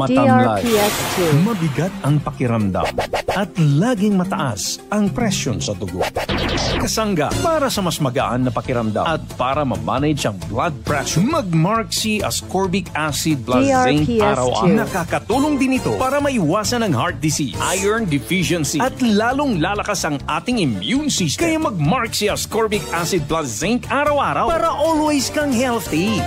matamlay, mabigat ang pakiramdam, at laging mataas ang presyon sa dugo. Kasangga para sa mas magaan na pakiramdam at para ma-manage ang blood pressure. Mag-Mark C ascorbic acid plus zinc DRPS2. araw-araw. Nakakatulong din ito para maiwasan ang heart disease, iron deficiency, at lalong lalakas ang ating immune system. Kaya mag-Mark C ascorbic acid plus zinc araw-araw para always kang healthy.